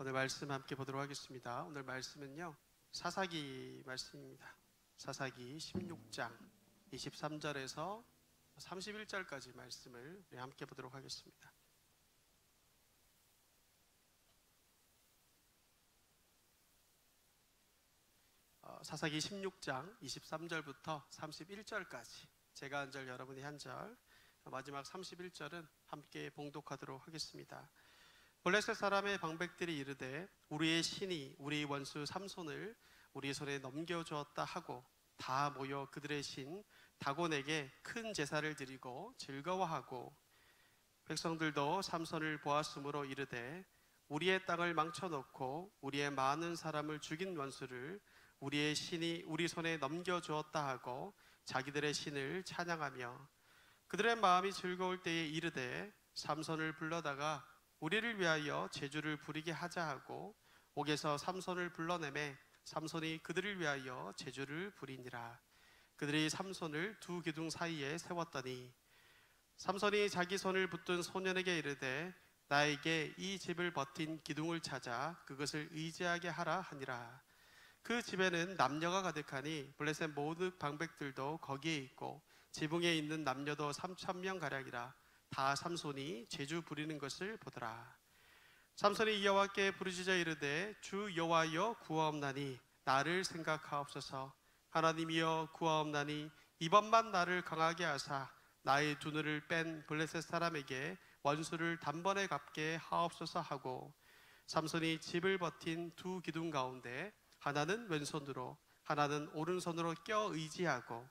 오늘 말씀 함께 보도록 하겠습니다. 오늘 말씀은요. 사사기 말씀입니다. 사사기 16장 23절에서 31절까지 말씀을 함께 보도록 하겠습니다. 어, 사사기 16장 23절부터 31절까지 제가 한 절 여러분이 한 절 마지막 31절은 함께 봉독하도록 하겠습니다. 블레셋 사람의 방백들이 이르되 우리의 신이 우리 원수 삼손을 우리 손에 넘겨주었다 하고 다 모여 그들의 신 다곤에게 큰 제사를 드리고 즐거워하고 백성들도 삼손을 보았으므로 이르되 우리의 땅을 망쳐놓고 우리의 많은 사람을 죽인 원수를 우리의 신이 우리 손에 넘겨주었다 하고 자기들의 신을 찬양하며 그들의 마음이 즐거울 때에 이르되 삼손을 불러다가 우리를 위하여 제주를 부리게 하자 하고 옥에서 삼손을 불러내매 삼손이 그들을 위하여 제주를 부리니라. 그들이 삼손을 두 기둥 사이에 세웠더니 삼손이 자기 손을 붙든 소년에게 이르되 나에게 이 집을 버틴 기둥을 찾아 그것을 의지하게 하라 하니라. 그 집에는 남녀가 가득하니 블레셋 모든 방백들도 거기에 있고 지붕에 있는 남녀도 3천 명 가량이라 다 삼손이 제주 부리는 것을 보더라. 삼손이 여호와께 부르짖어 이르되 주 여호와여 구하옵나니 나를 생각하옵소서. 하나님이여 구하옵나니 이번만 나를 강하게 하사 나의 두 눈을 뺀 블레셋 사람에게 원수를 단번에 갚게 하옵소서 하고 삼손이 집을 버틴 두 기둥 가운데 하나는 왼손으로 하나는 오른손으로 껴 의지하고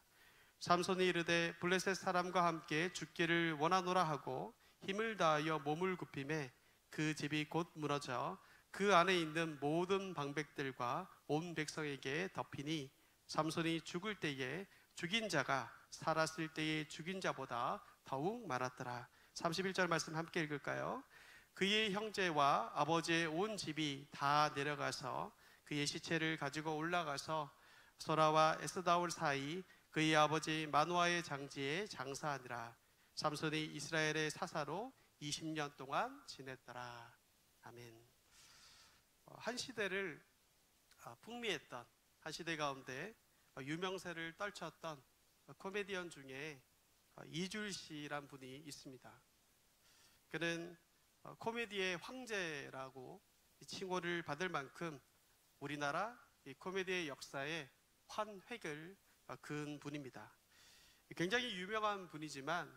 삼손이 이르되 블레셋 사람과 함께 죽기를 원하노라 하고 힘을 다하여 몸을 굽힘에 그 집이 곧 무너져 그 안에 있는 모든 방백들과 온 백성에게 덮이니 삼손이 죽을 때에 죽인 자가 살았을 때에 죽인 자보다 더욱 많았더라. 31절 말씀 함께 읽을까요? 그의 형제와 아버지의 온 집이 다 내려가서 그의 시체를 가지고 올라가서 소라와 에스다올 사이 그의 아버지 마누아의 장지에 장사하니라. 삼손이 이스라엘의 사사로 20년 동안 지냈더라. 아멘. 어, 한 시대를 아, 풍미했던 한 시대 가운데 어, 유명세를 떨쳤던 코미디언 중에 어, 이줄 씨란 분이 있습니다. 그는 코미디의 황제라고 칭호를 받을 만큼 우리나라 코미디의 역사에 환획을 그은 분입니다. 굉장히 유명한 분이지만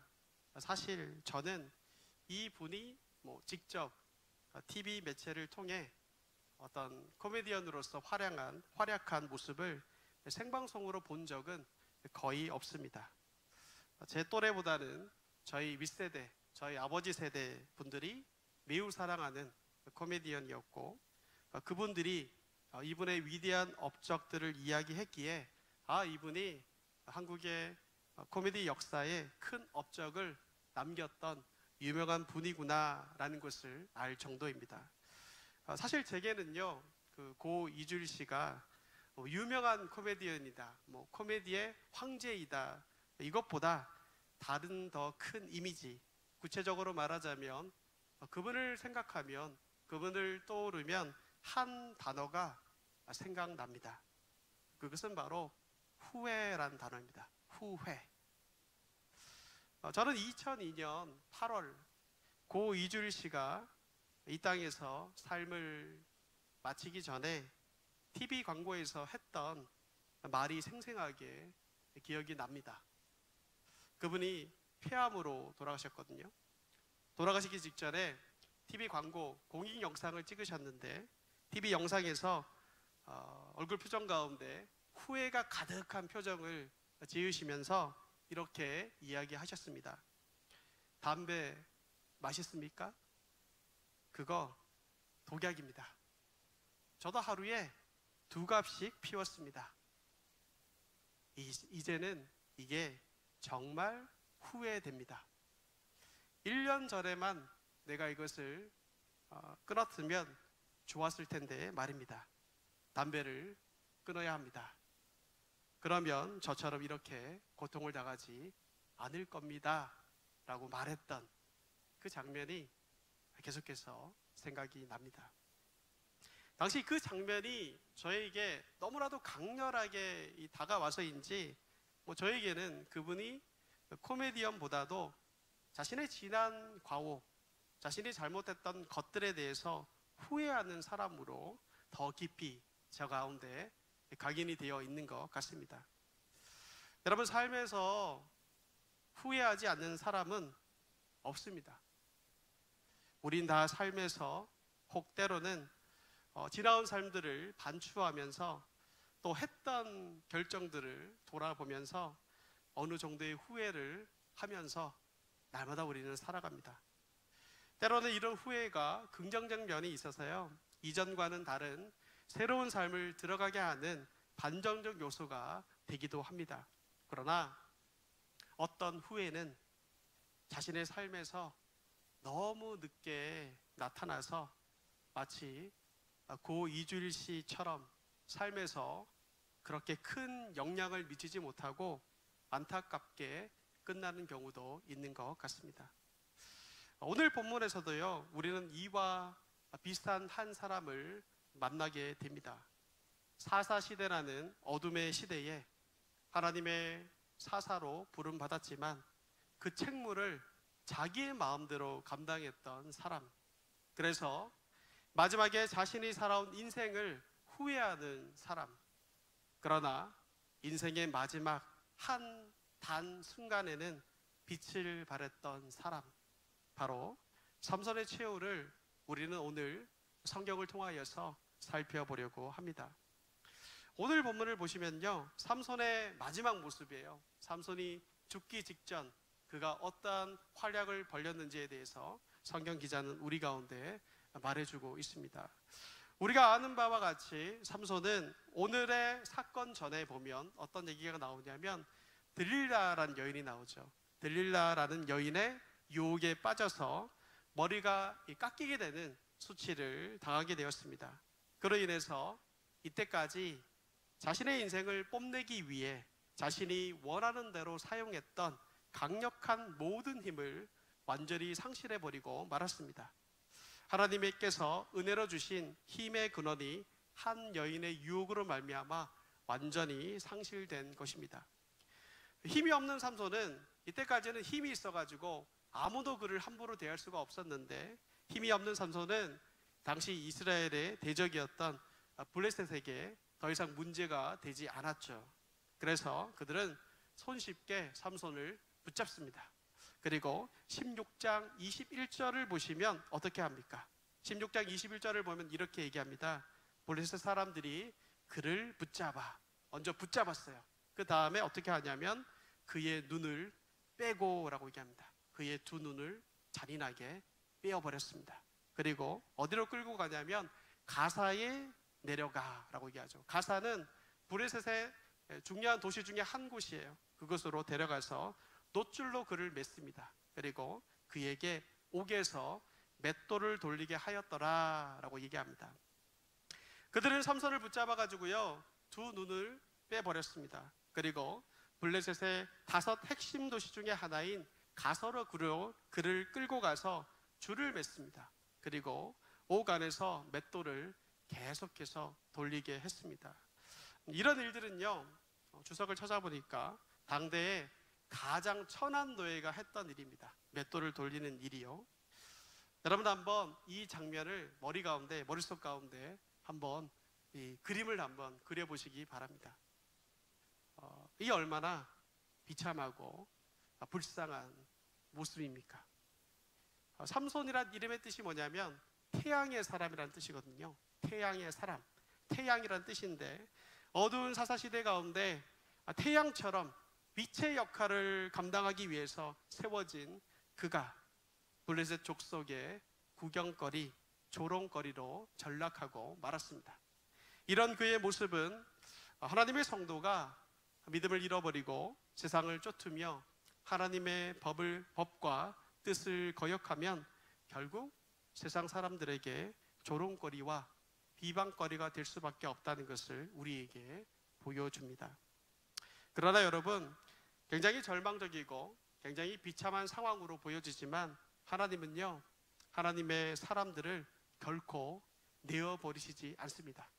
사실 저는 이 분이 뭐 직접 TV 매체를 통해 어떤 코미디언으로서 활약한 활약한 모습을 생방송으로 본 적은 거의 없습니다. 제 또래보다는 저희 윗세대, 저희 아버지 세대 분들이 매우 사랑하는 코미디언이었고 그분들이 이분의 위대한 업적들을 이야기했기에 아 이분이 한국의 코미디 역사에 큰 업적을 남겼던 유명한 분이구나라는 것을 알 정도입니다. 어, 사실 제게는요 그 고 이줄 씨가 뭐 유명한 코미디언이다, 뭐 코미디의 황제이다 이것보다 다른 더 큰 이미지 구체적으로 말하자면 어, 그분을 생각하면 그분을 떠오르면 한 단어가 생각납니다. 그것은 바로 후회란 단어입니다. 후회. 어, 저는 2002년 8월 고 이주일 씨가 이 땅에서 삶을 마치기 전에 TV 광고에서 했던 말이 생생하게 기억이 납니다. 그분이 폐암으로 돌아가셨거든요. 돌아가시기 직전에 TV 광고 공익 영상을 찍으셨는데 TV 영상에서 어, 얼굴 표정 가운데 후회가 가득한 표정을 지으시면서 이렇게 이야기하셨습니다. 담배 맛있습니까? 그거 독약입니다. 저도 하루에 두 갑씩 피웠습니다. 이제는 이게 정말 후회됩니다. 1년 전에만 내가 이것을 어, 끊었으면 좋았을 텐데 말입니다. 담배를 끊어야 합니다. 그러면 저처럼 이렇게 고통을 당하지 않을 겁니다. 라고 말했던 그 장면이 계속해서 생각이 납니다. 당시 그 장면이 저에게 너무나도 강렬하게 이 다가와서인지 뭐 저에게는 그분이 코미디언보다도 자신의 지난 과오, 자신이 잘못했던 것들에 대해서 후회하는 사람으로 더 깊이 저 가운데 각인이 되어 있는 것 같습니다. 여러분 삶에서 후회하지 않는 사람은 없습니다. 우린 다 삶에서 혹 때로는 어, 지나온 삶들을 반추하면서 또 했던 결정들을 돌아보면서 어느 정도의 후회를 하면서 날마다 우리는 살아갑니다. 때로는 이런 후회가 긍정적 면이 있어서요. 이전과는 다른 새로운 삶을 들어가게 하는 반전적 요소가 되기도 합니다. 그러나 어떤 후회는 자신의 삶에서 너무 늦게 나타나서 마치 고 이주일 씨처럼 삶에서 그렇게 큰 영향을 미치지 못하고 안타깝게 끝나는 경우도 있는 것 같습니다. 오늘 본문에서도요, 우리는 이와 비슷한 한 사람을 만나게 됩니다. 사사 시대라는 어둠의 시대에 하나님의 사사로 부름 받았지만 그 책무를 자기의 마음대로 감당했던 사람. 그래서 마지막에 자신이 살아온 인생을 후회하는 사람. 그러나 인생의 마지막 한 단 순간에는 빛을 발했던 사람. 바로 삼선의 최후를 우리는 오늘 성경을 통하여서 살펴보려고 합니다. 오늘 본문을 보시면요. 삼손의 마지막 모습이에요. 삼손이 죽기 직전 그가 어떠한 활약을 벌였는지에 대해서 성경 기자는 우리 가운데 말해주고 있습니다. 우리가 아는 바와 같이 삼손은 오늘의 사건 전에 보면 어떤 얘기가 나오냐면 들릴라라는 여인이 나오죠. 들릴라라는 여인의 유혹에 빠져서 머리가 깎이게 되는 수치를 당하게 되었습니다. 그로 인해서 이때까지 자신의 인생을 뽐내기 위해 자신이 원하는 대로 사용했던 강력한 모든 힘을 완전히 상실해버리고 말았습니다. 하나님께서 은혜로 주신 힘의 근원이 한 여인의 유혹으로 말미암아 완전히 상실된 것입니다. 힘이 없는 삼손은 이때까지는 힘이 있어가지고 아무도 그를 함부로 대할 수가 없었는데 힘이 없는 삼손은 당시 이스라엘의 대적이었던 블레셋에게 더 이상 문제가 되지 않았죠. 그래서 그들은 손쉽게 삼손을 붙잡습니다. 그리고 16장 21절을 보시면 어떻게 합니까? 16장 21절을 보면 이렇게 얘기합니다. 블레셋 사람들이 그를 붙잡아 먼저 붙잡았어요. 그 다음에 어떻게 하냐면 그의 눈을 빼고라고 얘기합니다. 그의 두 눈을 잔인하게 빼어버렸습니다. 그리고 어디로 끌고 가냐면 가사에 내려가라고 얘기하죠. 가사는 브레셋의 중요한 도시 중에 한 곳이에요. 그것으로 데려가서 노줄로 그를 맸습니다. 그리고 그에게 옥에서 맷돌을 돌리게 하였더라라고 얘기합니다. 그들은 삼손을 붙잡아 가지고요 두 눈을 빼버렸습니다. 그리고 블레셋의 다섯 핵심 도시 중에 하나인 가서로 그를 끌고 가서 줄을 맸습니다. 그리고 옥 안에서 맷돌을 계속해서 돌리게 했습니다. 이런 일들은요, 주석을 찾아보니까 당대에 가장 천한 노예가 했던 일입니다. 맷돌을 돌리는 일이요. 여러분 한번 이 장면을 머리 가운데, 머릿속 가운데 한번 이 그림을 한번 그려보시기 바랍니다. 어, 이 얼마나 비참하고 불쌍한 모습입니까? 어, 삼손이란 이름의 뜻이 뭐냐면 태양의 사람이라는 뜻이거든요. 태양의 사람, 태양이라는 뜻인데 어두운 사사 시대 가운데 태양처럼 빛의 역할을 감당하기 위해서 세워진 그가 블레셋 족속의 구경거리, 조롱거리로 전락하고 말았습니다. 이런 그의 모습은 하나님의 성도가 믿음을 잃어버리고 세상을 쫓으며 하나님의 법을 법과 뜻을 거역하면 결국 세상 사람들에게 조롱거리와 비방거리가 될 수밖에 없다는 것을 우리에게 보여줍니다. 그러나 여러분, 굉장히 절망적이고 굉장히 비참한 상황으로 보여지지만 하나님은요, 하나님의 사람들을 결코 내어 버리시지 않습니다.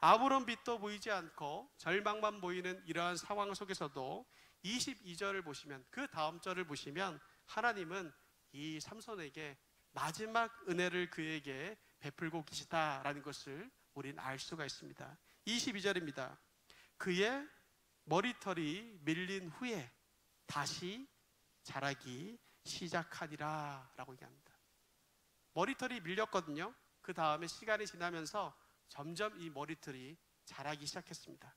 아무런 빛도 보이지 않고 절망만 보이는 이러한 상황 속에서도 22절을 보시면 그 다음 절을 보시면 하나님은 이 삼손에게 마지막 은혜를 그에게 베풀고 계시다라는 것을 우리는 알 수가 있습니다. 22절입니다. 그의 머리털이 밀린 후에 다시 자라기 시작하니라 라고 얘기합니다. 머리털이 밀렸거든요. 그 다음에 시간이 지나면서 점점 이 머리털이 자라기 시작했습니다.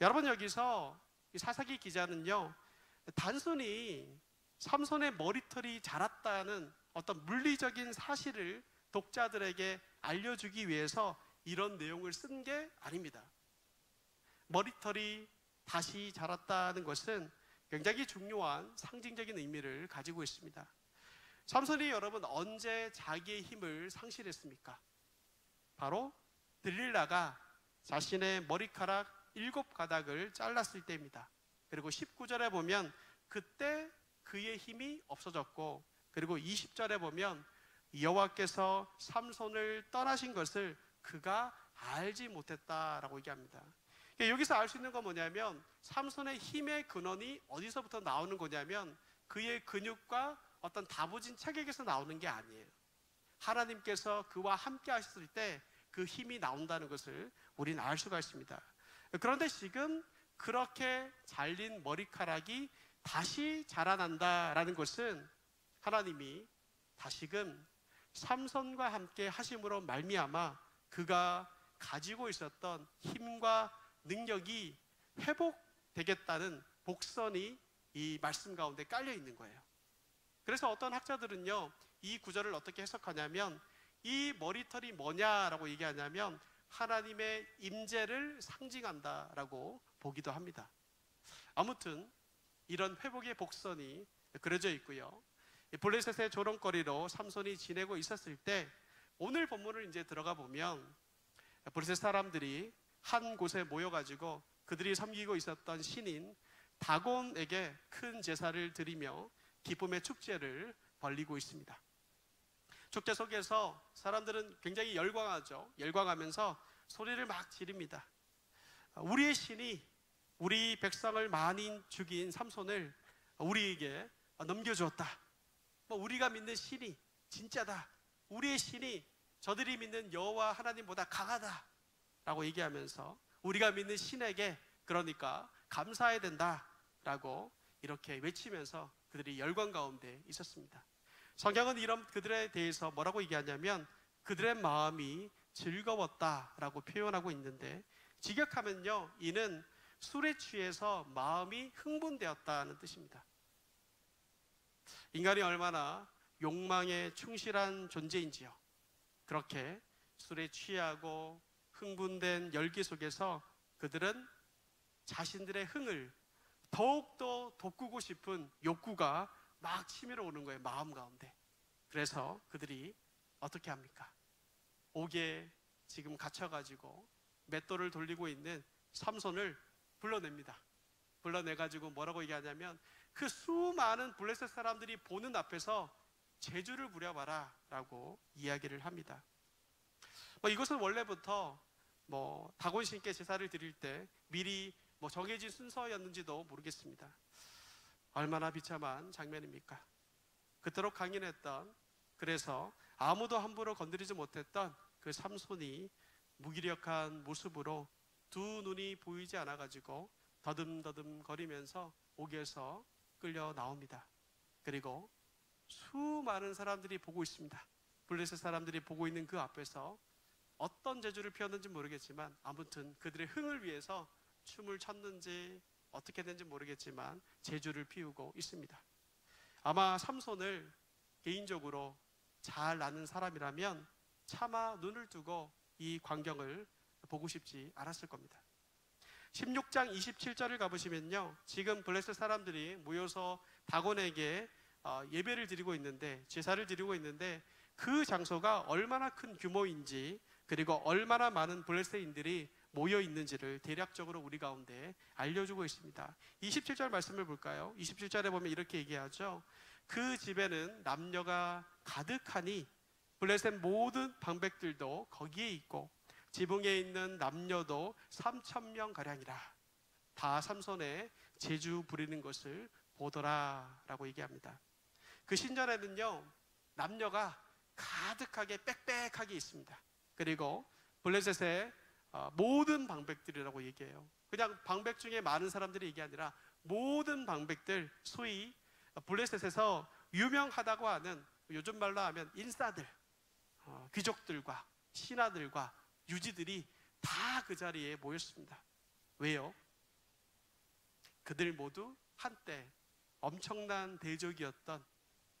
여러분 여기서 사사기 기자는요 단순히 삼손의 머리털이 자랐다는 어떤 물리적인 사실을 독자들에게 알려주기 위해서 이런 내용을 쓴 게 아닙니다. 머리털이 다시 자랐다는 것은 굉장히 중요한 상징적인 의미를 가지고 있습니다. 삼손이 여러분 언제 자기의 힘을 상실했습니까? 바로 들릴라가 자신의 머리카락 일곱 가닥을 잘랐을 때입니다. 그리고 19절에 보면 그때 그의 힘이 없어졌고 그리고 20절에 보면 여호와께서 삼손을 떠나신 것을 그가 알지 못했다라고 얘기합니다. 그러니까 여기서 알 수 있는 건 뭐냐면 삼손의 힘의 근원이 어디서부터 나오는 거냐면 그의 근육과 어떤 다부진 체격에서 나오는 게 아니에요. 하나님께서 그와 함께 하셨을 때 그 힘이 나온다는 것을 우리는 알 수가 있습니다. 그런데 지금 그렇게 잘린 머리카락이 다시 자라난다라는 것은 하나님이 다시금 삼손과 함께 하심으로 말미암아 그가 가지고 있었던 힘과 능력이 회복되겠다는 복선이 이 말씀 가운데 깔려 있는 거예요. 그래서 어떤 학자들은요, 이 구절을 어떻게 해석하냐면, 이 머리털이 뭐냐라고 얘기하냐면, 하나님의 임재를 상징한다라고 보기도 합니다. 아무튼, 이런 회복의 복선이 그려져 있고요. 블레셋의 조롱거리로 삼손이 지내고 있었을 때, 오늘 본문을 이제 들어가 보면, 블레셋 사람들이 한 곳에 모여가지고 그들이 섬기고 있었던 신인 다곤에게 큰 제사를 드리며 기쁨의 축제를 벌리고 있습니다. 축제 속에서 사람들은 굉장히 열광하죠. 열광하면서 소리를 막 지릅니다. 우리의 신이 우리 백성을 많이 죽인 삼손을 우리에게 넘겨주었다. 뭐 우리가 믿는 신이 진짜다. 우리의 신이 저들이 믿는 여호와 하나님보다 강하다. 라고 얘기하면서 우리가 믿는 신에게 그러니까 감사해야 된다라고 이렇게 외치면서 그들이 열광 가운데 있었습니다. 성경은 이런 그들에 대해서 뭐라고 얘기하냐면 그들의 마음이 즐거웠다라고 표현하고 있는데 직역하면요 이는 술에 취해서 마음이 흥분되었다는 뜻입니다. 인간이 얼마나 욕망에 충실한 존재인지요. 그렇게 술에 취하고 흥분된 열기 속에서 그들은 자신들의 흥을 더욱더 돋구고 싶은 욕구가 막 치밀어 오는 거예요, 마음 가운데. 그래서 그들이 어떻게 합니까? 옥에 지금 갇혀가지고 맷돌을 돌리고 있는 삼손을 불러냅니다. 불러내가지고 뭐라고 얘기하냐면 그 수많은 블레셋 사람들이 보는 앞에서 제주를 부려봐라 라고 이야기를 합니다. 뭐 이것은 원래부터 뭐 다곤 신께 제사를 드릴 때 미리 뭐 정해진 순서였는지도 모르겠습니다. 얼마나 비참한 장면입니까? 그토록 강인했던 그래서 아무도 함부로 건드리지 못했던 그 삼손이 무기력한 모습으로 두 눈이 보이지 않아 가지고 더듬더듬 거리면서 옥에서 끌려 나옵니다. 그리고 수많은 사람들이 보고 있습니다. 블레셋 사람들이 보고 있는 그 앞에서 어떤 재주를 피웠는지 모르겠지만 아무튼 그들의 흥을 위해서 춤을 췄는지 어떻게 된지 모르겠지만 재주를 피우고 있습니다. 아마 삼손을 개인적으로 잘 아는 사람이라면 차마 눈을 뜨고 이 광경을 보고 싶지 않았을 겁니다. 16장 27절을 가보시면요. 지금 블레셋 사람들이 모여서 다곤에게 어, 예배를 드리고 있는데 제사를 드리고 있는데 그 장소가 얼마나 큰 규모인지 그리고 얼마나 많은 블레셋인들이 모여 있는지를 대략적으로 우리 가운데 알려주고 있습니다. 27절 말씀을 볼까요? 27절에 보면 이렇게 얘기하죠. 그 집에는 남녀가 가득하니 블레셋 모든 방백들도 거기에 있고 지붕에 있는 남녀도 3천 명 가량이라 다 삼손의 제주 부리는 것을 보더라라고 얘기합니다. 그 신전에는요 남녀가 가득하게 빽빽하게 있습니다. 그리고 블레셋의 어, 모든 방백들이라고 얘기해요. 그냥 방백 중에 많은 사람들이 얘기 아니라 모든 방백들 소위 블레셋에서 유명하다고 하는 요즘 말로 하면 인사들, 어, 귀족들과 신하들과 유지들이 다 그 자리에 모였습니다. 왜요? 그들 모두 한때 엄청난 대적이었던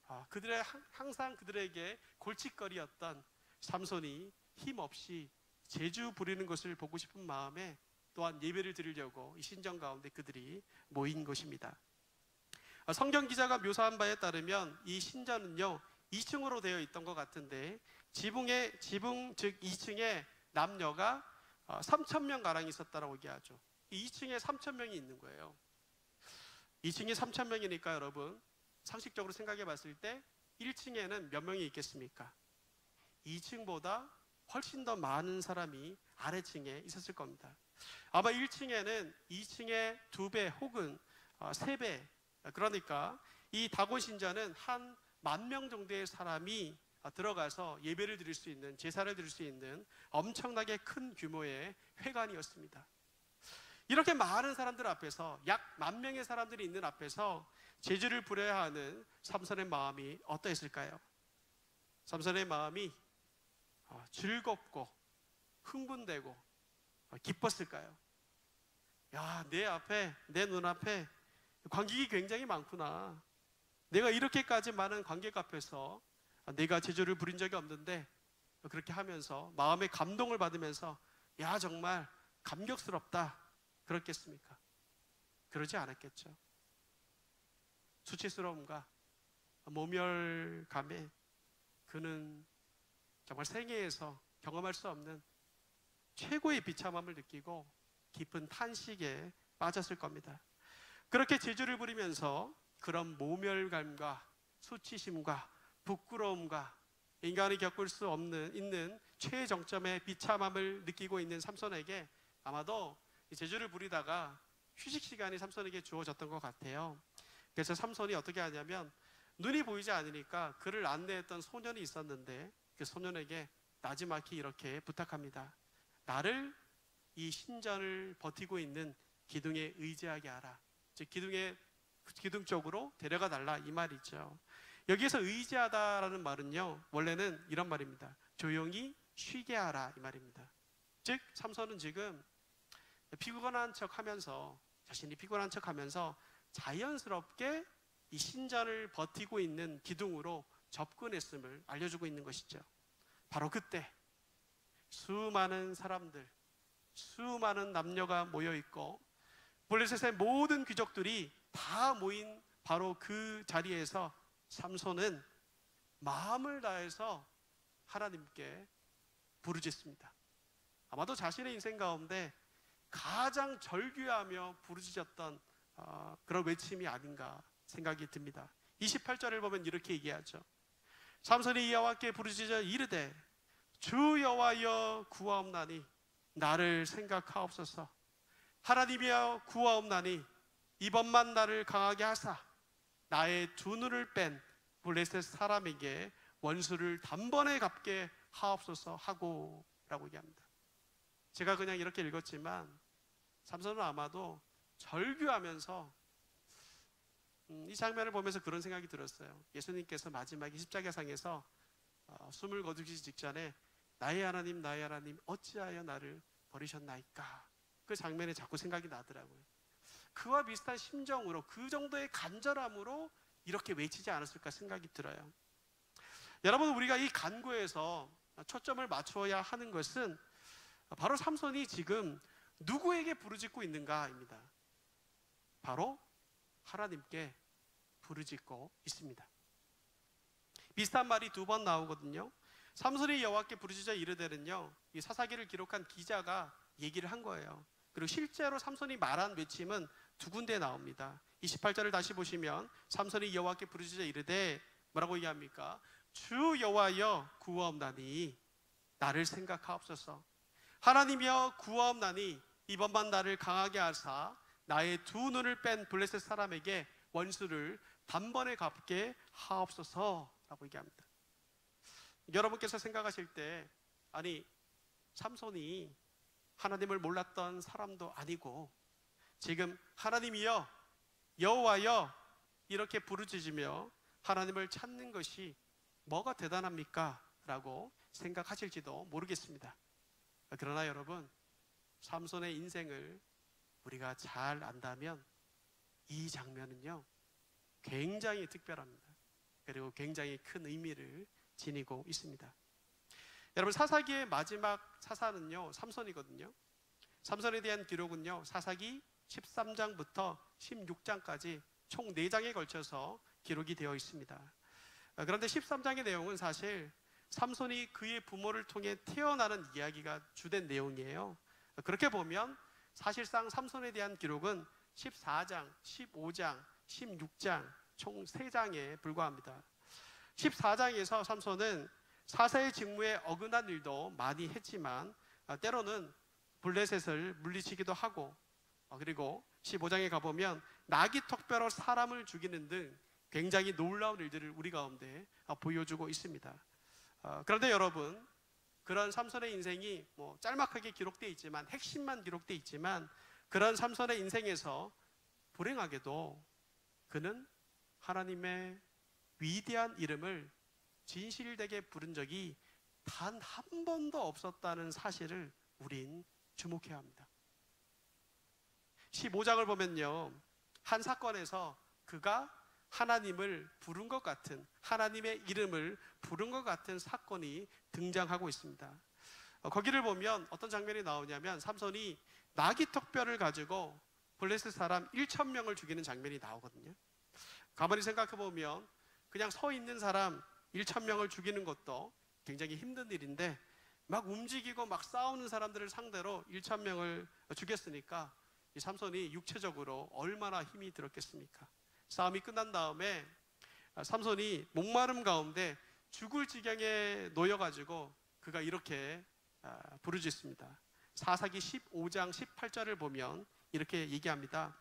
어, 그들의 항상 그들에게 골칫거리였던 삼손이 힘없이 제주 부리는 것을 보고 싶은 마음에 또한 예배를 드리려고 이 신전 가운데 그들이 모인 것입니다. 어, 성경 기자가 묘사한 바에 따르면 이 신전은요 2층으로 되어 있던 것 같은데 지붕에 지붕 즉 2층에 남녀가 3천 어, 명 가량 있었다라고 얘기하죠. 2층에 3천 명이 있는 거예요. 2층이 3천 명이니까 여러분 상식적으로 생각해 봤을 때 1층에는 몇 명이 있겠습니까? 2층보다 훨씬 더 많은 사람이 아래층에 있었을 겁니다. 아마 1층에는 2층의 두배 혹은 어, 세 배, 그러니까 이 다곤 신전은 한만 명 정도의 사람이 어, 들어가서 예배를 드릴 수 있는 제사를 드릴 수 있는 엄청나게 큰 규모의 회관이었습니다. 이렇게 많은 사람들 앞에서 약 만 명의 사람들이 있는 앞에서 제주를 부려야 하는 삼손의 마음이 어떠했을까요? 삼손의 마음이 어, 즐겁고 흥분되고 어, 기뻤을까요? 야, 내 앞에, 내 눈앞에 관객이 굉장히 많구나. 내가 이렇게까지 많은 관객 앞에서 내가 제주를 부린 적이 없는데 그렇게 하면서 마음의 감동을 받으면서 야, 정말 감격스럽다. 그렇겠습니까? 그러지 않았겠죠. 수치스러움과 모멸감에 그는 정말 생애에서 경험할 수 없는 최고의 비참함을 느끼고 깊은 탄식에 빠졌을 겁니다. 그렇게 제주를 부리면서 그런 모멸감과 수치심과 부끄러움과 인간이 겪을 수 없는 있는 최정점의 비참함을 느끼고 있는 삼손에게 아마도 제주를 부리다가 휴식 시간이 삼손에게 주어졌던 것 같아요. 그래서 삼손이 어떻게 하냐면 눈이 보이지 않으니까 그를 안내했던 소년이 있었는데 그 소년에게 나지막히 이렇게 부탁합니다. 나를 이 신전을 버티고 있는 기둥에 의지하게 하라. 즉 기둥에 기둥 쪽으로 데려가 달라 이 말이죠. 여기에서 의지하다라는 말은요 원래는 이런 말입니다. 조용히 쉬게 하라 이 말입니다. 즉 삼손은 지금 피곤한 척하면서 자신이 피곤한 척하면서 자연스럽게 이 신전을 버티고 있는 기둥으로 접근했음을 알려주고 있는 것이죠. 바로 그때 수많은 사람들, 수많은 남녀가 모여 있고 블레셋의 모든 귀족들이 다 모인 바로 그 자리에서 삼손은 마음을 다해서 하나님께 부르짖습니다. 아마도 자신의 인생 가운데 가장 절규하며 부르짖었던 어, 그런 외침이 아닌가 생각이 듭니다. 28절을 보면 이렇게 얘기하죠. 삼손이 여호와께 부르짖어 이르되 주 여호와여 구하옵나니 나를 생각하옵소서. 하나님이여 구하옵나니 이번만 나를 강하게 하사 나의 두 눈을 뺀 블레셋 사람에게 원수를 단번에 갚게 하옵소서 하고 라고 얘기합니다. 제가 그냥 이렇게 읽었지만 삼손은 아마도 절규하면서 음, 이 장면을 보면서 그런 생각이 들었어요. 예수님께서 마지막에 십자가상에서 어, 숨을 거두기 직전에 나의 하나님, 나의 하나님, 어찌하여 나를 버리셨나이까? 그 장면에 자꾸 생각이 나더라고요. 그와 비슷한 심정으로 그 정도의 간절함으로 이렇게 외치지 않았을까 생각이 들어요. 여러분 우리가 이 간구에서 초점을 맞추어야 하는 것은 바로 삼손이 지금 누구에게 부르짖고 있는가입니다. 바로 하나님께 부르짖고 있습니다. 비슷한 말이 두 번 나오거든요. 삼손이 여호와께 부르짖어 이르되는요. 이 사사기를 기록한 기자가 얘기를 한 거예요. 그리고 실제로 삼손이 말한 외침은 두 군데 나옵니다. 28절을 다시 보시면 삼손이 여호와께 부르짖어 이르되 뭐라고 얘기합니까? 주 여호와여 구하옵나니 나를 생각하옵소서. 하나님이여 구하옵나니 이번만 나를 강하게 하사 나의 두 눈을 뺀 블레셋 사람에게 원수를 단번에 갚게 하옵소서라고 얘기합니다. 여러분께서 생각하실 때 아니 삼손이 하나님을 몰랐던 사람도 아니고 지금 하나님이여 여호와여 이렇게 부르짖으며 하나님을 찾는 것이 뭐가 대단합니까? 라고 생각하실지도 모르겠습니다. 그러나 여러분 삼손의 인생을 우리가 잘 안다면 이 장면은요 굉장히 특별합니다. 그리고 굉장히 큰 의미를 지니고 있습니다. 여러분 사사기의 마지막 사사는요 삼손이거든요. 삼손에 대한 기록은요 사사기 13장부터 16장까지 총 4장에 걸쳐서 기록이 되어 있습니다. 그런데 13장의 내용은 사실 삼손이 그의 부모를 통해 태어나는 이야기가 주된 내용이에요. 그렇게 보면 사실상 삼손에 대한 기록은 14장, 15장, 16장 총 3장에 불과합니다. 14장에서 삼손은 사사의 직무에 어긋난 일도 많이 했지만 아, 때로는 블레셋을 물리치기도 하고 어, 그리고 15장에 가보면 나귀 턱뼈로 사람을 죽이는 등 굉장히 놀라운 일들을 우리 가운데 아, 보여주고 있습니다. 어, 그런데 여러분 그런 삼손의 인생이 뭐 짤막하게 기록되어 있지만 핵심만 기록되어 있지만 그런 삼손의 인생에서 불행하게도 그는 하나님의 위대한 이름을 진실되게 부른 적이 단 한 번도 없었다는 사실을 우린 주목해야 합니다. 15장을 보면요. 한 사건에서 그가 하나님을 부른 것 같은 하나님의 이름을 부른 것 같은 사건이 등장하고 있습니다. 어, 거기를 보면 어떤 장면이 나오냐면 삼손이 나귀 턱뼈를 가지고 블레셋 사람 1천 명을 죽이는 장면이 나오거든요. 가만히 생각해 보면 그냥 서 있는 사람 1천 명을 죽이는 것도 굉장히 힘든 일인데 막 움직이고 막 싸우는 사람들을 상대로 1천 명을 죽였으니까 이 삼손이 육체적으로 얼마나 힘이 들었겠습니까? 싸움이 끝난 다음에 삼손이 목마름 가운데 죽을 지경에 놓여가지고 그가 이렇게 아, 부르짖습니다. 사사기 15장 18절을 보면 이렇게 얘기합니다.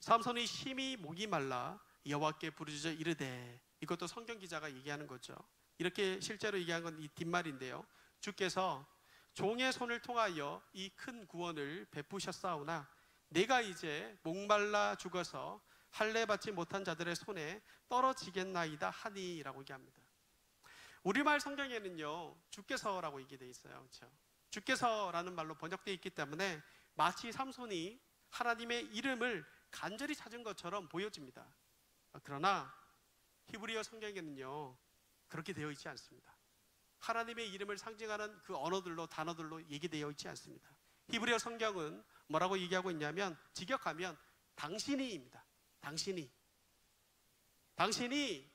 삼손이 심히 목이 말라 여호와께 부르짖어 이르되 이것도 성경 기자가 얘기하는 거죠. 이렇게 실제로 얘기한 건 이 뒷말인데요. 주께서 종의 손을 통하여 이 큰 구원을 베푸셨사오나 내가 이제 목말라 죽어서 할례 받지 못한 자들의 손에 떨어지겠나이다 하니라고 얘기합니다. 우리말 성경에는요 주께서라고 얘기돼 있어요, 그렇죠? 주께서라는 말로 번역되어 있기 때문에 마치 삼손이 하나님의 이름을 간절히 찾은 것처럼 보여집니다. 그러나 히브리어 성경에는요 그렇게 되어 있지 않습니다. 하나님의 이름을 상징하는 그 언어들로 단어들로 얘기되어 있지 않습니다. 히브리어 성경은 뭐라고 얘기하고 있냐면 직역하면 당신이입니다. 당신이 당신이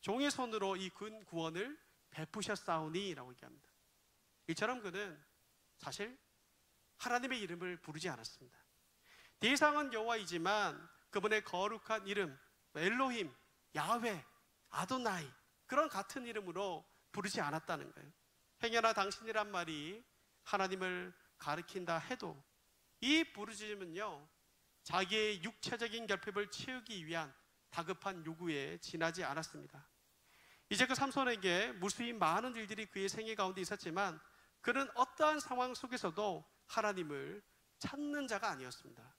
종의 손으로 이근 구원을 베푸셨사오니라고 얘기합니다. 이처럼 그는 사실 하나님의 이름을 부르지 않았습니다. 대상은 여호와이지만 그분의 거룩한 이름 엘로힘, 야훼, 아도나이 그런 같은 이름으로 부르지 않았다는 거예요. 행여나 당신이란 말이 하나님을 가리킨다 해도 이 부르짖음은요 자기의 육체적인 결핍을 채우기 위한 다급한 요구에 지나지 않았습니다. 이제 그 삼손에게 무수히 많은 일들이 그의 생애 가운데 있었지만 그는 어떠한 상황 속에서도 하나님을 찾는 자가 아니었습니다.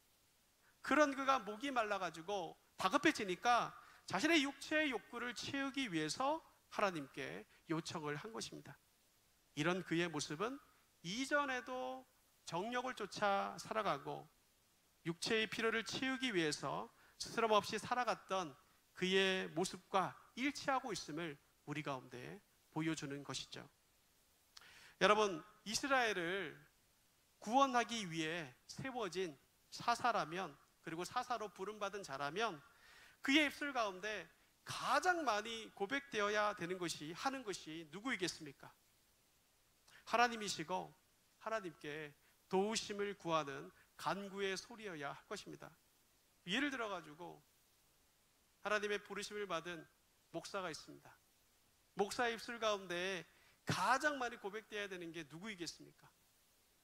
그런 그가 목이 말라가지고 다급해지니까 자신의 육체의 욕구를 채우기 위해서 하나님께 요청을 한 것입니다. 이런 그의 모습은 이전에도 정력을 쫓아 살아가고 육체의 필요를 채우기 위해서 스스럼 없이 살아갔던 그의 모습과 일치하고 있음을 우리 가운데 보여주는 것이죠. 여러분, 이스라엘을 구원하기 위해 세워진 사사라면 그리고 사사로 부름받은 자라면 그의 입술 가운데 가장 많이 고백되어야 되는 것이 하는 것이 누구이겠습니까? 하나님이시고 하나님께 도우심을 구하는 간구의 소리여야 할 것입니다. 예를 들어 가지고 하나님의 부르심을 받은 목사가 있습니다. 목사 입술 가운데 가장 많이 고백돼야 되는 게 누구이겠습니까?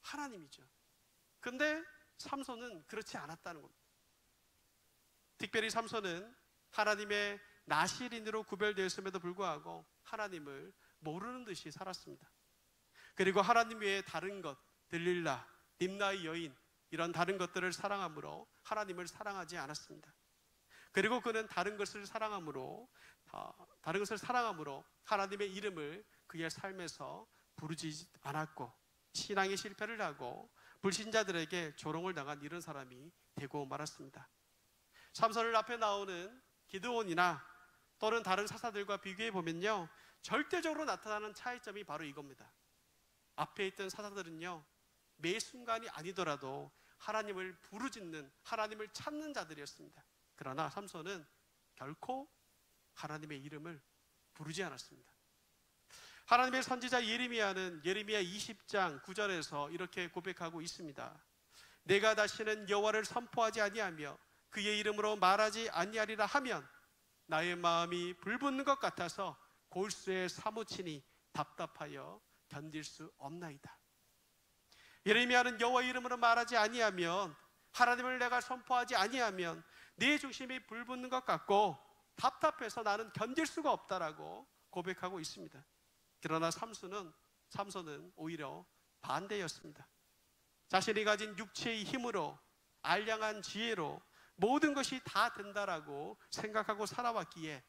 하나님이죠. 근데 삼손은 그렇지 않았다는 겁니다. 특별히 삼손은 하나님의 나시린으로 구별되었음에도 불구하고 하나님을 모르는 듯이 살았습니다. 그리고 하나님 외에 다른 것, 들릴라, 림나의 여인 이런 다른 것들을 사랑함으로 하나님을 사랑하지 않았습니다. 그리고 그는 다른 것을 사랑함으로 다른 것을 사랑함으로 하나님의 이름을 그의 삶에서 부르지 않았고 신앙의 실패를 하고 불신자들에게 조롱을 당한 이런 사람이 되고 말았습니다. 삼선을 앞에 나오는 기드온이나 또는 다른 사사들과 비교해 보면요. 절대적으로 나타나는 차이점이 바로 이겁니다. 앞에 있던 사사들은요. 매 순간이 아니더라도 하나님을 부르짖는 하나님을 찾는 자들이었습니다. 그러나 삼손은 결코 하나님의 이름을 부르지 않았습니다. 하나님의 선지자 예레미야는 예레미야 20장 9절에서 이렇게 고백하고 있습니다. 내가 다시는 여호와를 선포하지 아니하며 그의 이름으로 말하지 아니하리라 하면 나의 마음이 불붙는 것 같아서 골수에 사무치니 답답하여 견딜 수 없나이다. 예레미야는 여호와 이름으로 말하지 아니하면 하나님을 내가 선포하지 아니하면 네 중심이 불붙는 것 같고 답답해서 나는 견딜 수가 없다라고 고백하고 있습니다. 그러나 삼수는 삼손은 오히려 반대였습니다. 자신이 가진 육체의 힘으로 알량한 지혜로 모든 것이 다 된다라고 생각하고 살아왔기에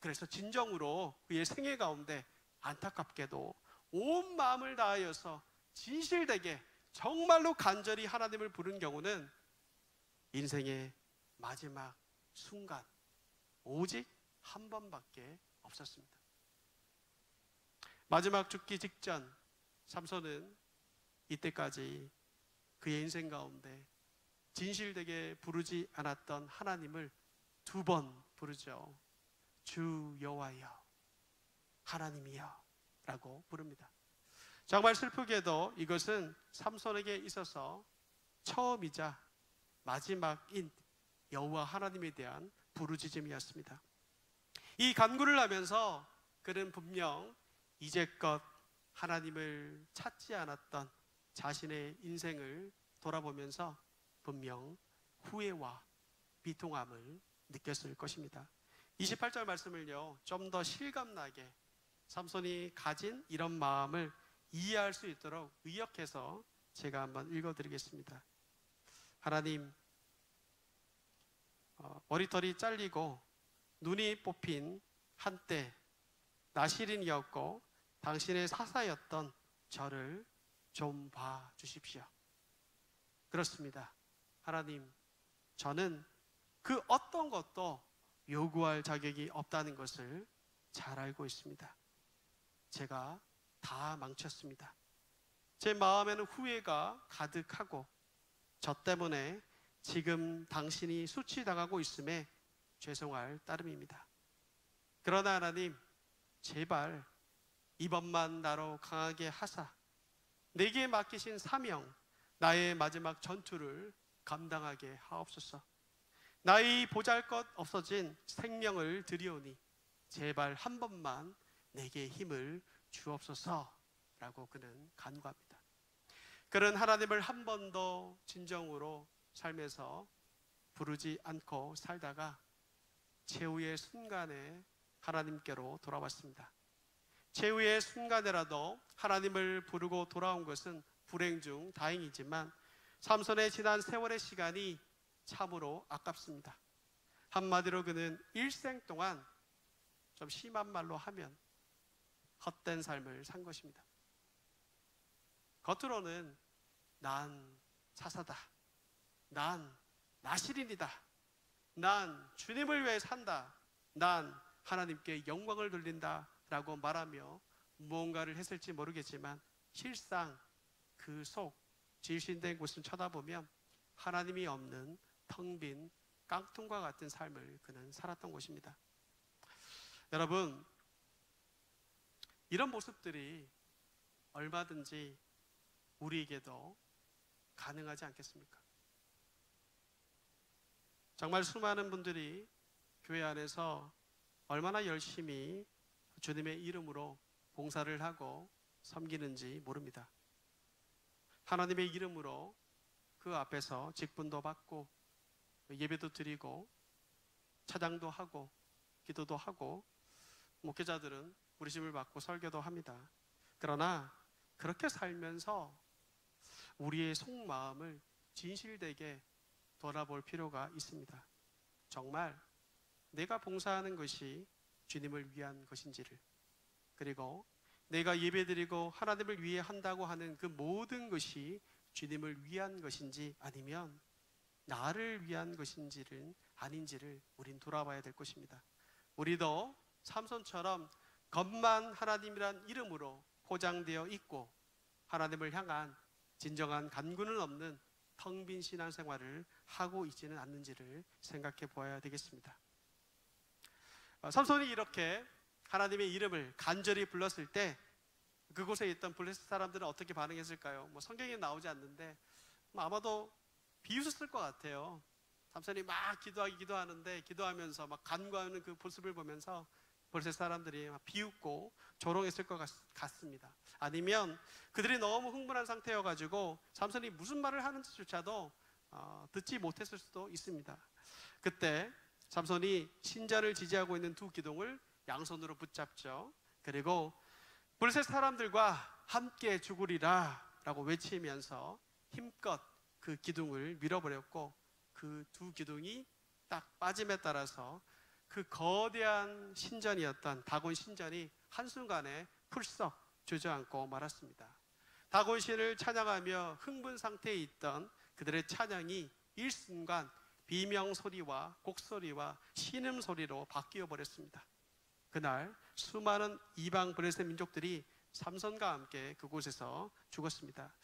그래서 진정으로 그의 생애 가운데 안타깝게도 온 마음을 다하여서 진실되게 정말로 간절히 하나님을 부른 경우는 인생의 마지막 순간 오직 한 번밖에 없었습니다. 마지막 죽기 직전 삼손은 이때까지 그의 인생 가운데 진실되게 부르지 않았던 하나님을 두 번 부르죠. 주 여호와여 하나님이여 라고 부릅니다. 정말 슬프게도 이것은 삼손에게 있어서 처음이자 마지막인 여호와 하나님에 대한 부르짖음이었습니다. 이 간구를 하면서 그는 분명 이제껏 하나님을 찾지 않았던 자신의 인생을 돌아보면서 분명 후회와 비통함을 느꼈을 것입니다. 28절 말씀을요, 좀 더 실감나게 삼손이 가진 이런 마음을 이해할 수 있도록 의역해서 제가 한번 읽어드리겠습니다. 하나님, 어, 머리털이 잘리고 눈이 뽑힌 한때 나시린이었고 당신의 사사였던 저를 좀 봐 주십시오. 그렇습니다. 하나님, 저는 그 어떤 것도 요구할 자격이 없다는 것을 잘 알고 있습니다. 제가 다 망쳤습니다. 제 마음에는 후회가 가득하고 저 때문에 지금 당신이 수치당하고 있음에 죄송할 따름입니다. 그러나 하나님, 제발 이번만 나로 강하게 하사 내게 맡기신 사명, 나의 마지막 전투를 감당하게 하옵소서. 나의 보잘것 없어진 생명을 드리오니 제발 한 번만 내게 힘을 주옵소서라고 그는 간구합니다. 그는 하나님을 한 번도 진정으로 삶에서 부르지 않고 살다가 최후의 순간에 하나님께로 돌아왔습니다. 최후의 순간에라도 하나님을 부르고 돌아온 것은 불행 중 다행이지만 삼손의 지난 세월의 시간이 참으로 아깝습니다. 한마디로 그는 일생 동안 좀 심한 말로 하면 헛된 삶을 산 것입니다. 겉으로는 난 사사다. 난 나시린이다. 난 주님을 위해 산다. 난 하나님께 영광을 돌린다. 라고 말하며 무언가를 했을지 모르겠지만 실상 그 속 질신된 곳을 쳐다보면 하나님이 없는 텅 빈 깡통과 같은 삶을 그는 살았던 곳입니다. 여러분, 이런 모습들이 얼마든지 우리에게도 가능하지 않겠습니까? 정말 수많은 분들이 교회 안에서 얼마나 열심히 주님의 이름으로 봉사를 하고 섬기는지 모릅니다. 하나님의 이름으로 그 앞에서 직분도 받고 예배도 드리고 차장도 하고 기도도 하고 목회자들은 부르심을 받고 설교도 합니다. 그러나 그렇게 살면서 우리의 속마음을 진실되게 돌아볼 필요가 있습니다. 정말 내가 봉사하는 것이 주님을 위한 것인지를 그리고 내가 예배드리고 하나님을 위해 한다고 하는 그 모든 것이 주님을 위한 것인지 아니면 나를 위한 것인지를 아닌지를 우린 돌아봐야 될 것입니다. 우리도 삼손처럼 겉만 하나님이란 이름으로 포장되어 있고 하나님을 향한 진정한 간구는 없는 텅 빈 신앙생활을 하고 있지는 않는지를 생각해 보아야 되겠습니다. 어, 삼손이 이렇게 하나님의 이름을 간절히 불렀을 때 그곳에 있던 블레셋 사람들은 어떻게 반응했을까요? 뭐 성경에 나오지 않는데 뭐 아마도 비웃었을 것 같아요. 삼손이 막 기도하기 기도하는데 기도하면서 막 간구하는 그 모습을 보면서 블레셋 사람들이 막 비웃고 조롱했을 것 같, 습니다 아니면 그들이 너무 흥분한 상태여가지고 삼손이 무슨 말을 하는지조차도 어, 듣지 못했을 수도 있습니다. 그때 삼손이 신전을 지지하고 있는 두 기둥을 양손으로 붙잡죠. 그리고 블레셋 사람들과 함께 죽으리라 라고 외치면서 힘껏 그 기둥을 밀어버렸고 그 두 기둥이 딱 빠짐에 따라서 그 거대한 신전이었던 다곤 신전이 한순간에 풀썩 주저앉고 말았습니다. 다곤 신을 찬양하며 흥분 상태에 있던 그들의 찬양이 일순간 비명 소리와 곡소리와 신음 소리로 바뀌어 버렸습니다. 그날 수많은 이방 블레셋 민족들이 삼손과 함께 그곳에서 죽었습니다.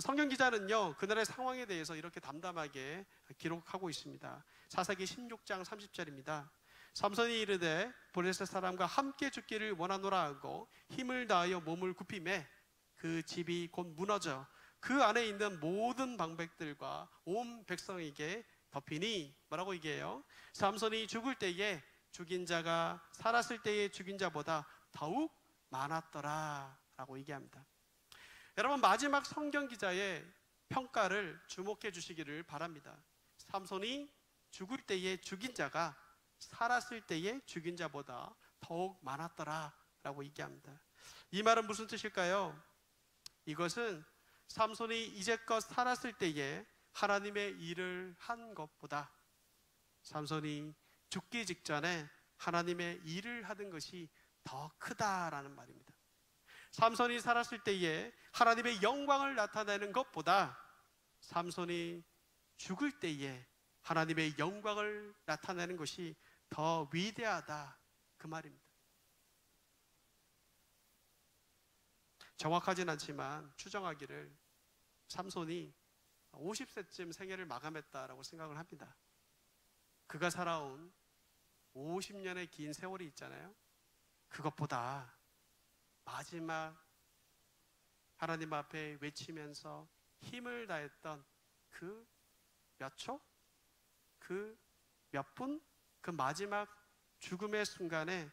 성경 기자는요 그날의 상황에 대해서 이렇게 담담하게 기록하고 있습니다. 사사기 16장 30절입니다. 삼손이 이르되 블레셋 사람과 함께 죽기를 원하노라 하고 힘을 다하여 몸을 굽히매 그 집이 곧 무너져 그 안에 있는 모든 방백들과 온 백성에게 덮이니 뭐라고 얘기해요? 삼손이 죽을 때에 죽인 자가 살았을 때의 죽인 자보다 더욱 많았더라 라고 얘기합니다. 여러분 마지막 성경 기자의 평가를 주목해 주시기를 바랍니다. 삼손이 죽을 때의 죽인 자가 살았을 때의 죽인 자보다 더욱 많았더라 라고 얘기합니다. 이 말은 무슨 뜻일까요? 이것은 삼손이 이제껏 살았을 때에 하나님의 일을 한 것보다 삼손이 죽기 직전에 하나님의 일을 하던 것이 더 크다라는 말입니다. 삼손이 살았을 때에 하나님의 영광을 나타내는 것보다 삼손이 죽을 때에 하나님의 영광을 나타내는 것이 더 위대하다 그 말입니다. 정확하진 않지만 추정하기를 삼손이 50세쯤 생애를 마감했다라고 생각을 합니다. 그가 살아온 50년의 긴 세월이 있잖아요. 그것보다 마지막 하나님 앞에 외치면서 힘을 다했던 그 몇 초? 그 몇 분? 그 마지막 죽음의 순간에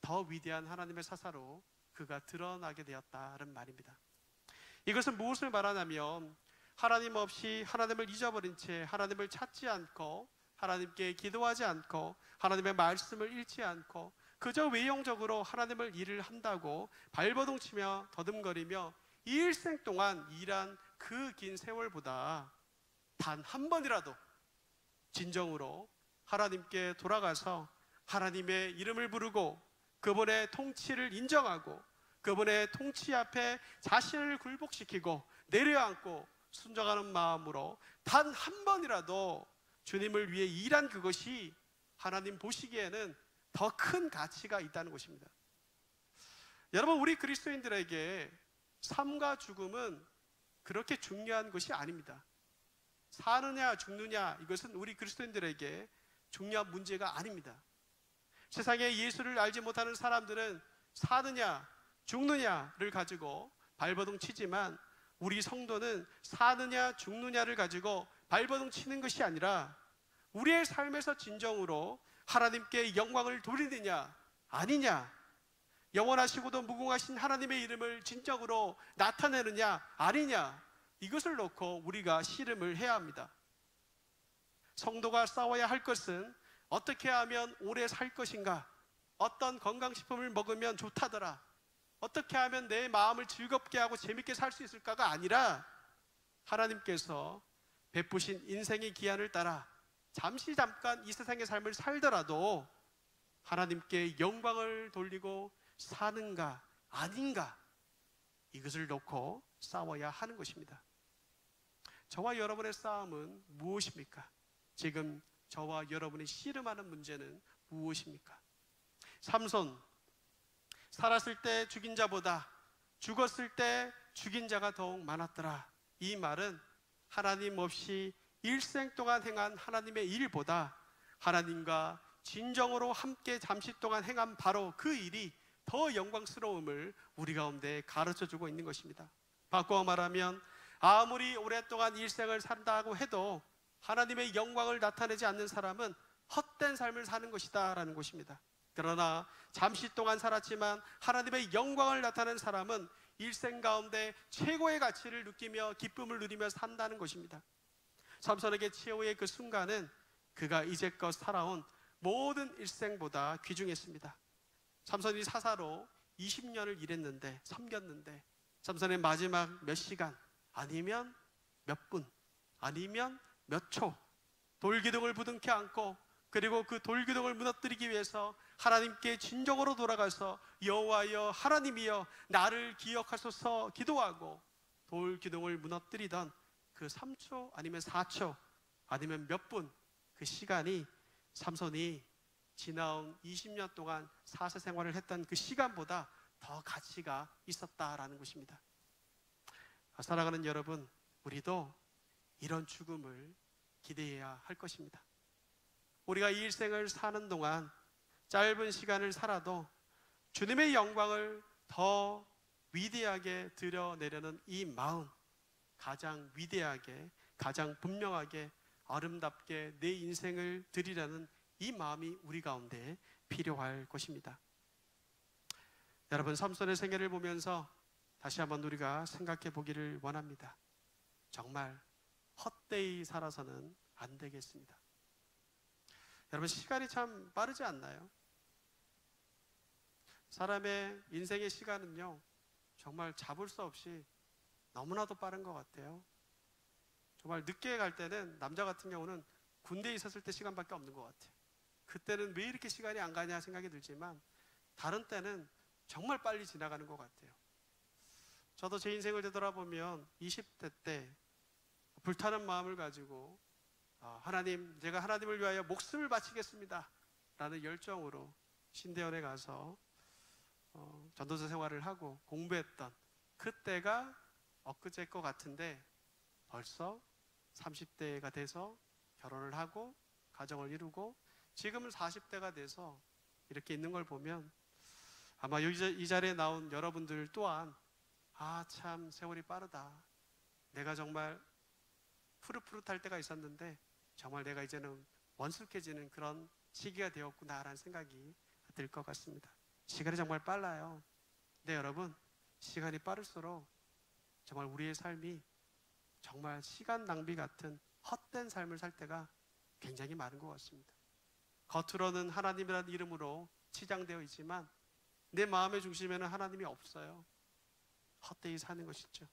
더 위대한 하나님의 사사로 그가 드러나게 되었다는 말입니다. 이것은 무엇을 말하냐면 하나님 없이 하나님을 잊어버린 채 하나님을 찾지 않고 하나님께 기도하지 않고 하나님의 말씀을 읽지 않고 그저 외형적으로 하나님을 일을 한다고 발버둥 치며 더듬거리며 일생 동안 일한 그 긴 세월보다 단 한 번이라도 진정으로 하나님께 돌아가서 하나님의 이름을 부르고 그분의 통치를 인정하고 그분의 통치 앞에 자신을 굴복시키고 내려앉고 순종하는 마음으로 단 한 번이라도 주님을 위해 일한 그것이 하나님 보시기에는 더 큰 가치가 있다는 것입니다. 여러분, 우리 그리스도인들에게 삶과 죽음은 그렇게 중요한 것이 아닙니다. 사느냐, 죽느냐, 이것은 우리 그리스도인들에게 중요한 문제가 아닙니다. 세상에 예수를 알지 못하는 사람들은 사느냐, 죽느냐를 가지고 발버둥 치지만 우리 성도는 사느냐 죽느냐를 가지고 발버둥 치는 것이 아니라 우리의 삶에서 진정으로 하나님께 영광을 돌리느냐 아니냐 영원하시고도 무궁하신 하나님의 이름을 진정으로 나타내느냐 아니냐 이것을 놓고 우리가 씨름을 해야 합니다. 성도가 싸워야 할 것은 어떻게 하면 오래 살 것인가? 어떤 건강식품을 먹으면 좋다더라. 어떻게 하면 내 마음을 즐겁게 하고 재밌게 살 수 있을까가 아니라 하나님께서 베푸신 인생의 기한을 따라 잠시 잠깐 이 세상의 삶을 살더라도 하나님께 영광을 돌리고 사는가 아닌가 이것을 놓고 싸워야 하는 것입니다. 저와 여러분의 싸움은 무엇입니까? 지금 저와 여러분이 씨름하는 문제는 무엇입니까? 삼손 살았을 때 죽인 자보다 죽었을 때 죽인 자가 더욱 많았더라. 이 말은 하나님 없이 일생 동안 행한 하나님의 일보다 하나님과 진정으로 함께 잠시 동안 행한 바로 그 일이 더 영광스러움을 우리 가운데 가르쳐 주고 있는 것입니다. 바꿔 말하면 아무리 오랫동안 일생을 산다고 해도 하나님의 영광을 나타내지 않는 사람은 헛된 삶을 사는 것이다라는 것입니다. 그러나 잠시 동안 살았지만 하나님의 영광을 나타낸 사람은 일생 가운데 최고의 가치를 느끼며 기쁨을 누리며 산다는 것입니다. 삼손에게 최후의 그 순간은 그가 이제껏 살아온 모든 일생보다 귀중했습니다. 삼손이 사사로 20년을 일했는데 섬겼는데 삼손의 마지막 몇 시간 아니면 몇 분 아니면 몇 초 돌기둥을 부둥켜 안고 그리고 그 돌기둥을 무너뜨리기 위해서 하나님께 진정으로 돌아가서 여호와여 하나님이여 나를 기억하소서 기도하고 돌 기둥을 무너뜨리던 그 3초 아니면 4초 아니면 몇 분 그 시간이 삼손이 지나온 20년 동안 사세 생활을 했던 그 시간보다 더 가치가 있었다라는 것입니다. 사랑하는 여러분, 우리도 이런 죽음을 기대해야 할 것입니다. 우리가 이 일생을 사는 동안 짧은 시간을 살아도 주님의 영광을 더 위대하게 드러내려는 이 마음, 가장 위대하게, 가장 분명하게, 아름답게 내 인생을 드리려는 이 마음이 우리 가운데 필요할 것입니다. 여러분, 삼손의 생애를 보면서 다시 한번 우리가 생각해 보기를 원합니다. 정말 헛되이 살아서는 안 되겠습니다. 여러분, 시간이 참 빠르지 않나요? 사람의 인생의 시간은요, 정말 잡을 수 없이 너무나도 빠른 것 같아요. 정말 늦게 갈 때는 남자 같은 경우는 군대에 있었을 때 시간밖에 없는 것 같아요. 그때는 왜 이렇게 시간이 안 가냐 생각이 들지만 다른 때는 정말 빨리 지나가는 것 같아요. 저도 제 인생을 되돌아보면 20대 때 불타는 마음을 가지고 아, 하나님, 제가 하나님을 위하여 목숨을 바치겠습니다. 라는 열정으로 신대원에 가서 어, 전도사 생활을 하고 공부했던 그때가 엊그제 것 같은데 벌써 30대가 돼서 결혼을 하고 가정을 이루고 지금은 40대가 돼서 이렇게 있는 걸 보면 아마 이 자리에 나온 여러분들 또한 아 참 세월이 빠르다. 내가 정말 푸릇푸릇할 때가 있었는데 정말 내가 이제는 원숙해지는 그런 시기가 되었구나라는 생각이 들 것 같습니다. 시간이 정말 빨라요. 네, 여러분, 시간이 빠를수록 정말 우리의 삶이 정말 시간 낭비 같은 헛된 삶을 살 때가 굉장히 많은 것 같습니다. 겉으로는 하나님이라는 이름으로 치장되어 있지만 내 마음의 중심에는 하나님이 없어요. 헛되이 사는 것이죠.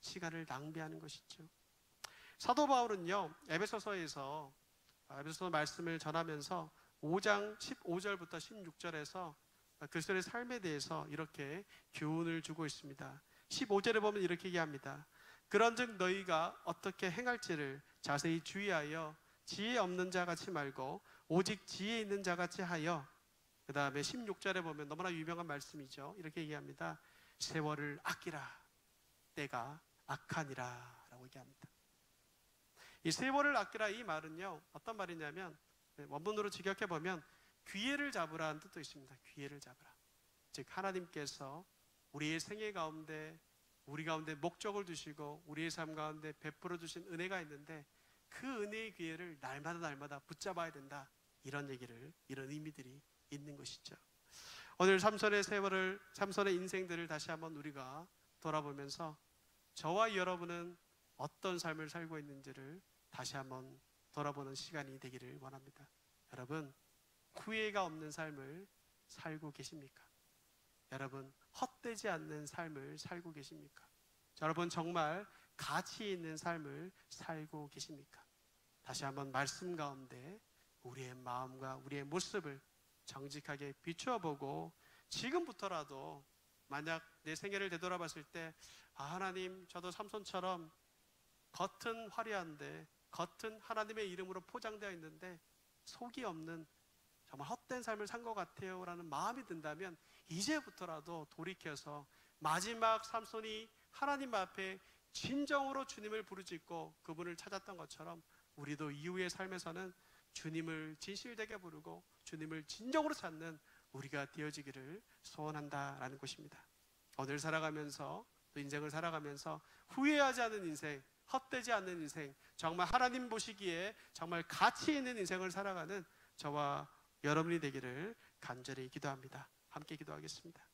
시간을 낭비하는 것이죠. 사도 바울은요, 에베소서에서 에베소서 말씀을 전하면서 5장 15절부터 16절에서 그리스도의 삶에 대해서 이렇게 교훈을 주고 있습니다. 15절에 보면 이렇게 얘기합니다. 그런즉 너희가 어떻게 행할지를 자세히 주의하여 지혜 없는 자 같이 말고 오직 지혜 있는 자 같이 하여 그 다음에 16절에 보면 너무나 유명한 말씀이죠. 이렇게 얘기합니다. 세월을 아끼라. 때가 악하니라. 라고 얘기합니다. 이 세월을 아끼라 이 말은요. 어떤 말이냐면 원문으로 직역해 보면 귀해를 잡으라는 뜻도 있습니다. 귀해를 잡으라. 즉 하나님께서 우리의 생애 가운데 우리 가운데 목적을 두시고 우리의 삶 가운데 베풀어 주신 은혜가 있는데 그 은혜의 기회를 날마다 날마다 붙잡아야 된다. 이런 얘기를 이런 의미들이 있는 것이죠. 오늘 삼손의 세월을 삼손의 인생들을 다시 한번 우리가 돌아보면서 저와 여러분은 어떤 삶을 살고 있는지를 다시 한번 돌아보는 시간이 되기를 원합니다. 여러분 후회가 없는 삶을 살고 계십니까? 여러분 헛되지 않는 삶을 살고 계십니까? 여러분 정말 가치 있는 삶을 살고 계십니까? 다시 한번 말씀 가운데 우리의 마음과 우리의 모습을 정직하게 비추어 보고 지금부터라도 만약 내 생애를 되돌아봤을 때 아, 하나님 저도 삼손처럼 겉은 화려한데 겉은 하나님의 이름으로 포장되어 있는데 속이 없는 정말 헛된 삶을 산 것 같아요 라는 마음이 든다면 이제부터라도 돌이켜서 마지막 삼손이 하나님 앞에 진정으로 주님을 부르짖고 그분을 찾았던 것처럼 우리도 이후의 삶에서는 주님을 진실되게 부르고 주님을 진정으로 찾는 우리가 되어지기를 소원한다라는 것입니다. 오늘 살아가면서 또 인생을 살아가면서 후회하지 않는 인생, 헛되지 않는 인생, 정말 하나님 보시기에 정말 가치 있는 인생을 살아가는 저와 여러분이 되기를 간절히 기도합니다. 함께 기도하겠습니다.